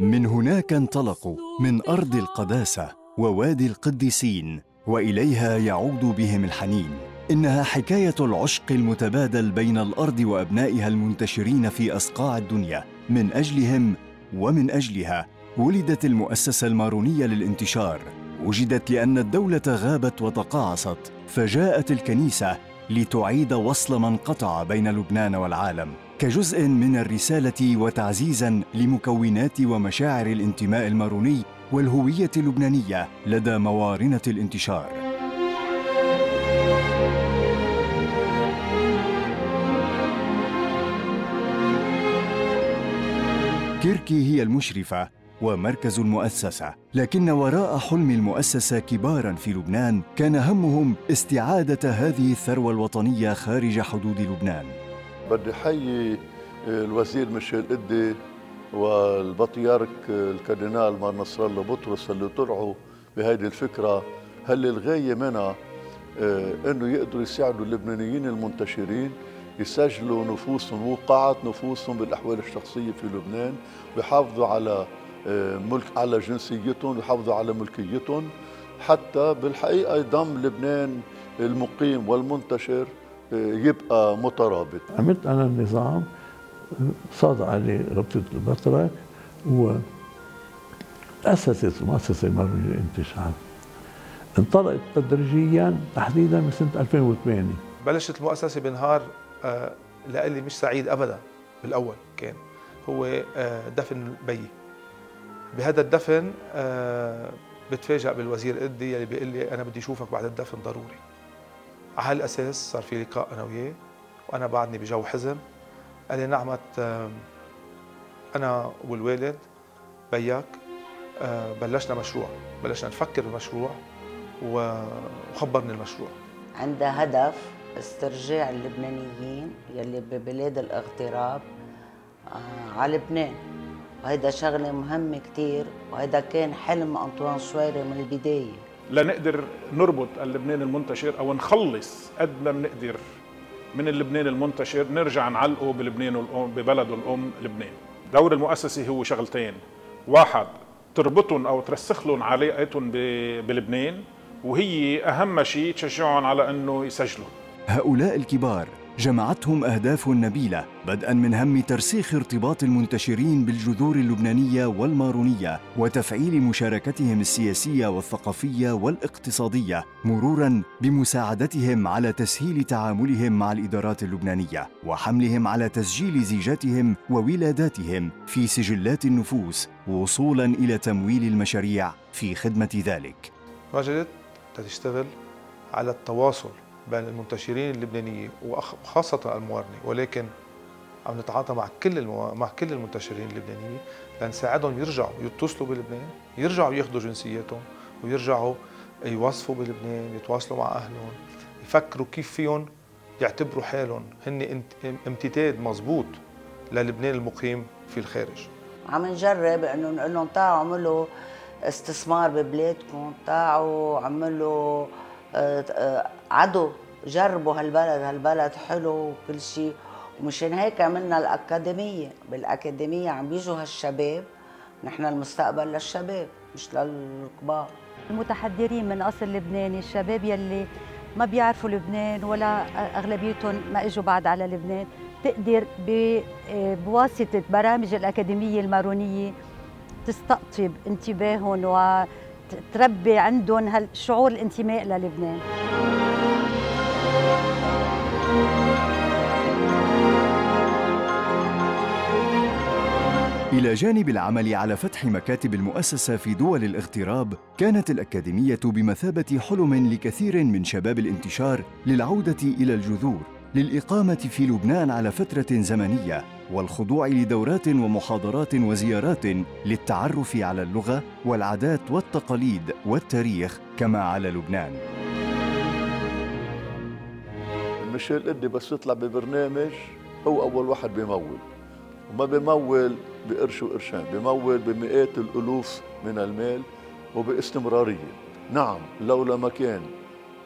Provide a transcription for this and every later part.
من هناك انطلقوا من أرض القداسة ووادي القديسين وإليها يعود بهم الحنين. إنها حكاية العشق المتبادل بين الأرض وأبنائها المنتشرين في أصقاع الدنيا. من أجلهم ومن أجلها ولدت المؤسسة المارونية للانتشار. وجدت لأن الدولة غابت وتقاعست فجاءت الكنيسة لتعيد وصل من قطع بين لبنان والعالم. كجزء من الرسالة وتعزيزا لمكونات ومشاعر الانتماء الماروني والهوية اللبنانية لدى موارنة الانتشار. كيركي هي المشرفة ومركز المؤسسة، لكن وراء حلم المؤسسة كبارا في لبنان كان همهم استعادة هذه الثروة الوطنية خارج حدود لبنان. بدي حيي الوزير ميشيل إدي والبطيارك الكاردينال مار نصر الله بطرس اللي طلعوا بهذه الفكرة. هل الغاية منها آه، إنه يقدروا يساعدوا اللبنانيين المنتشرين يسجلوا نفوسهم وقعت نفوسهم بالأحوال الشخصية في لبنان ويحافظوا على آه، ملك على جنسيتهم ويحافظوا على ملكيتهم حتى بالحقيقة يضم لبنان المقيم والمنتشر. يبقى مترابط. عملت أنا النظام صاد عليه رابطة البطرك وأسست المؤسسة المرمية للانتشار. انطلقت تدريجيا تحديدا من سنة 2008 بلشت المؤسسة بنهار آه لإلي مش سعيد أبدا بالأول كان. هو آه دفن بيي. بهذا الدفن آه بتفاجأ بالوزير إدي يلي بيقول لي أنا بدي أشوفك بعد الدفن ضروري. على هالأساس صار في لقاء أنا وياه وأنا بعدني بجو حزن. قال لي نعمت أنا والوالد بياك بلشنا مشروع بلشنا نفكر بمشروع وخبرني المشروع. عندها هدف استرجاع اللبنانيين يلي ببلاد الاغتراب آه، على لبنان. وهيدا شغلة مهمة كتير وهيدا كان حلم أنطوان شويري من البداية. لنقدر نربط اللبنان المنتشر أو نخلص قد ما بنقدر من اللبنان المنتشر نرجع نعلقه بلبنان الأم ببلده الأم لبنان. دور المؤسسة هو شغلتين. واحد تربطهم أو ترسخ لهم علاقتهم بلبنان وهي أهم شيء تشجعهم على أنه يسجلوا. هؤلاء الكبار جمعتهم أهداف نبيلة بدءا من هم ترسيخ ارتباط المنتشرين بالجذور اللبنانية والمارونية وتفعيل مشاركتهم السياسية والثقافية والاقتصادية مرورا بمساعدتهم على تسهيل تعاملهم مع الإدارات اللبنانية وحملهم على تسجيل زيجاتهم وولاداتهم في سجلات النفوس وصولا إلى تمويل المشاريع في خدمة ذلك. وجدت تشتغل على التواصل بين المنتشرين اللبنانيين وخاصة الموارنة ولكن عم نتعاطى مع كل المو... مع كل المنتشرين اللبنانيين لنساعدهم يرجعوا يتصلوا بلبنان يرجعوا ياخذوا جنسياتهم ويرجعوا يوظفوا بلبنان يتواصلوا مع أهلهم يفكروا كيف فيهم يعتبروا حالهم هن امتداد مضبوط للبنان المقيم في الخارج. عم نجرب إنه نقول لهم تعالوا اعملوا استثمار ببلادكم تعالوا اعملوا آه، آه، عدو جربوا هالبلد هالبلد حلو وكل شيء ومشان هيك عملنا الأكاديمية بالأكاديمية عم بيجوا هالشباب نحن المستقبل للشباب مش للكبار. المتحضرين من أصل لبناني الشباب يلي ما بيعرفوا لبنان ولا أغلبيتهم ما إجوا بعد على لبنان. تقدر آه، بواسطة برامج الأكاديمية المارونية تستقطب انتباههم وتربي عندهم شعور الانتماء للبنان. إلى جانب العمل على فتح مكاتب المؤسسة في دول الاغتراب، كانت الأكاديمية بمثابة حلم لكثير من شباب الانتشار للعودة إلى الجذور، للإقامة في لبنان على فترة زمنية، والخضوع لدورات ومحاضرات وزيارات للتعرف على اللغة والعادات والتقاليد والتاريخ كما على لبنان. ميشيل إدي بس يطلع ببرنامج هو أول واحد بيمول وما بيمول بقرش وقرشين بيمول بمئات الألوف من المال وباستمرارية. نعم لولا ما كان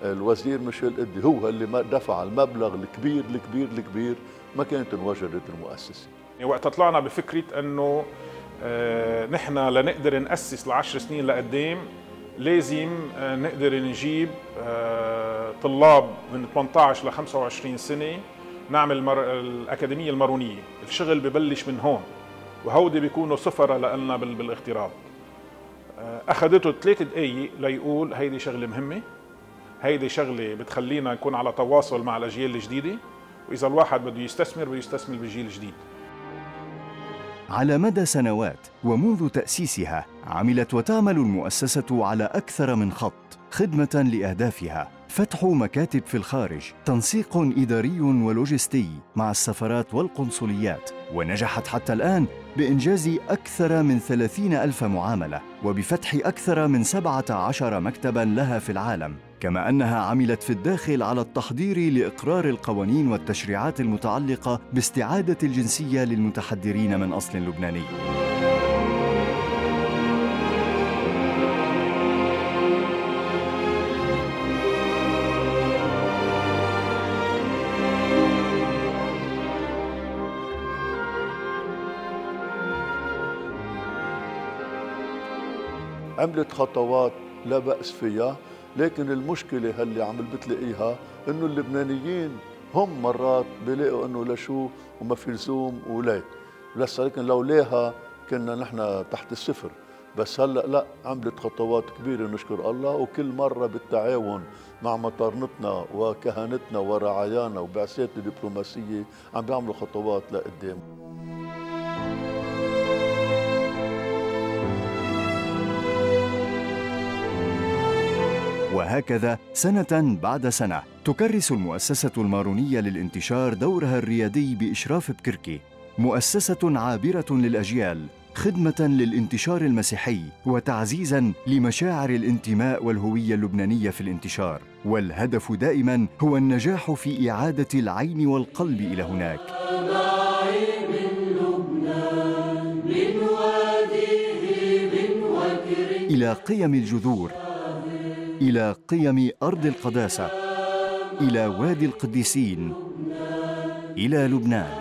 الوزير ميشيل إدي هو اللي دفع المبلغ الكبير الكبير الكبير ما كانت انوجدت المؤسسة. وقت طلعنا بفكرة أنه آه نحن لنقدر نأسس لعشر سنين لقدام لازم آه نقدر نجيب آه طلاب من 18 ل 25 سنة نعمل مر... الأكاديمية المارونية. الشغل ببلش من هون وهودي بيكونوا سفرة لنا بالاغتراب. آه، أخذته ثلاث دقايق ليقول هيدي شغلة مهمة. هيدي شغلة بتخلينا نكون على تواصل مع الأجيال الجديدة وإذا الواحد بده يستثمر بده يستثمر بجيل جديد. على مدى سنوات ومنذ تأسيسها عملت وتعمل المؤسسة على أكثر من خط خدمة لأهدافها. فتح مكاتب في الخارج تنسيق إداري ولوجستي مع السفارات والقنصليات. ونجحت حتى الآن بإنجاز أكثر من ثلاثين ألف معاملة وبفتح أكثر من سبعة عشر مكتباً لها في العالم. كما أنها عملت في الداخل على التحضير لإقرار القوانين والتشريعات المتعلقة باستعادة الجنسية للمتحدرين من أصل لبناني. عملت خطوات لا بأس فيها لكن المشكلة اللي عم بتلاقيها إنه اللبنانيين هم مرات بيلاقوا إنه لشو وما في لزوم وليه بس لكن لولاها كنا نحن تحت الصفر. بس هلا لا عملت خطوات كبيرة نشكر الله وكل مرة بالتعاون مع مطارنتنا وكهنتنا ورعايانا وبعثات الدبلوماسيه عم بيعملوا خطوات لقدام. وهكذا سنة بعد سنة تكرس المؤسسة المارونية للانتشار دورها الريادي بإشراف بكركي. مؤسسة عابرة للأجيال خدمة للانتشار المسيحي وتعزيزا لمشاعر الانتماء والهوية اللبنانية في الانتشار. والهدف دائما هو النجاح في إعادة العين والقلب إلى هناك. إلى قيم الجذور إلى قيم أرض القداسة إلى وادي القديسين إلى لبنان.